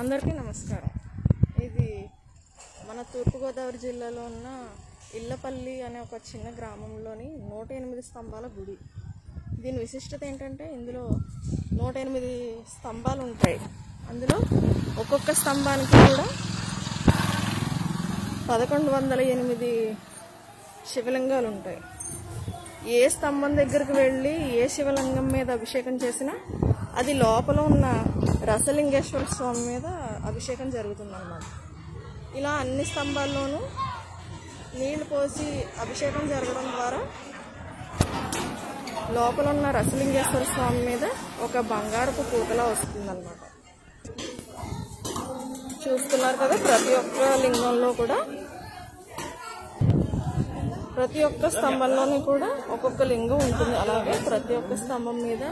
అందరికీ నమస్కారం. ఇది మన తూర్పుగోదావరి జిల్లాలో ఉన్న ఇల్లపల్లి అనే ఒక చిన్న గ్రామంలోని నూట ఎనిమిది స్తంభాల గుడి. దీని విశిష్టత ఏంటంటే ఇందులో నూట ఎనిమిది స్తంభాలు ఉంటాయి. అందులో ఒక్కొక్క స్తంభానికి కూడా పదకొండు వందల ఎనిమిది శివలింగాలు ఉంటాయి. ఏ స్తంభం దగ్గరికి వెళ్ళి ఏ శివలింగం మీద అభిషేకం చేసినా అది లోపల ఉన్న రసలింగేశ్వర స్వామి మీద అభిషేకం జరుగుతుందన్నమాట. ఇలా అన్ని స్తంభాల్లోనూ నీళ్ళు పోసి అభిషేకం జరగడం ద్వారా లోపల ఉన్న రసలింగేశ్వర స్వామి మీద ఒక బంగారపు పూతలా వస్తుందన్నమాట. చూస్తున్నారు కదా ప్రతి ఒక్క లింగంలో కూడా ప్రతి ఒక్క స్తంభంలోని కూడా ఒక్కొక్క లింగం ఉంటుంది. అలాగే ప్రతి ఒక్క స్తంభం మీద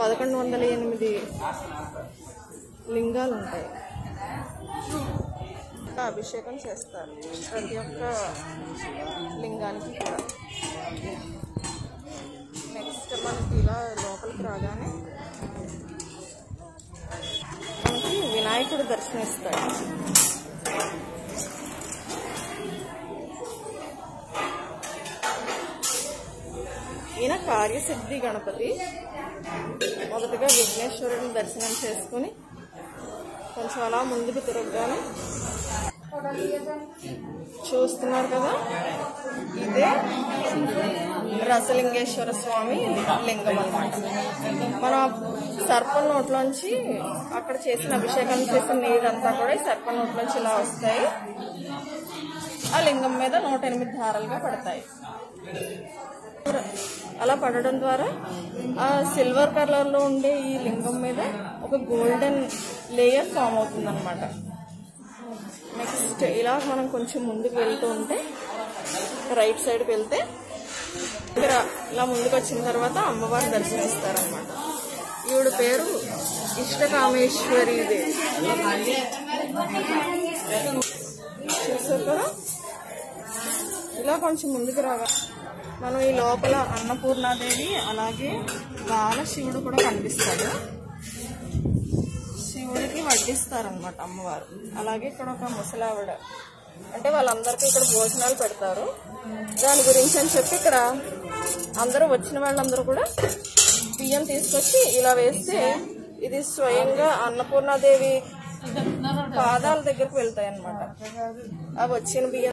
పదకొండు వందల ఎనిమిది లింగాలు ఉంటాయి ఇంకా అభిషేకం చేస్తారు. ప్రతి ఒక్క లింగానికి కూడా. నెక్స్ట్ మనకి ఇలా లోపలికి రాగానే మనకి వినాయకుడు దర్శనమిస్తాడు. ఈయన కార్యసిద్ధి గణపతి. మొదటగా విఘ్నేశ్వరుని దర్శనం చేసుకుని కొంచెం అలా ముందుకు తిరగగానే చూస్తున్నారు కదా ఇదే రసలింగేశ్వర స్వామి లింగం అన్నమాట. మన సర్పం నోట్లోంచి అక్కడ చేసిన అభిషేకం చేసిన నీరంతా కూడా ఈ సర్పం నోట్లోంచి ఇలా వస్తాయి. ఆ లింగం మీద నూట ఎనిమిది ధారలుగా పడతాయి. అలా పడడం ద్వారా ఆ సిల్వర్ కలర్లో ఉండే ఈ లింగం మీద ఒక గోల్డెన్ లేయర్ ఫామ్ అవుతుంది అనమాట నెక్స్ట్ ఇలా మనం కొంచెం ముందుకు వెళ్తూ ఉంటే రైట్ సైడ్కి వెళ్తే ఇక్కడ ఇలా ముందుకు వచ్చిన తర్వాత అమ్మవారు దర్శనమిస్తారనమాట ఈవిడ పేరు ఇష్టకామేశ్వరి దేవి. చూసారు కదా? ఇలా కొంచెం ముందుకు రాగా మనం ఈ లోపల అన్నపూర్ణాదేవి అలాగే బాలశివుడు కూడా కనిపిస్తాడు. శివుడికి వడ్డిస్తారనమాట అమ్మవారు. అలాగే ఇక్కడ ఒక ముసలావిడ. అంటే వాళ్ళందరికీ ఇక్కడ భోజనాలు పెడతారు. దాని గురించి అని చెప్పి ఇక్కడ అందరూ వచ్చిన వాళ్ళందరూ కూడా బియ్యం తీసుకొచ్చి ఇలా వేస్తే ఇది స్వయంగా అన్నపూర్ణాదేవి పాదాల దగ్గరకు వెళ్తాయి అన్నమాట అవి వచ్చిన బియ్యం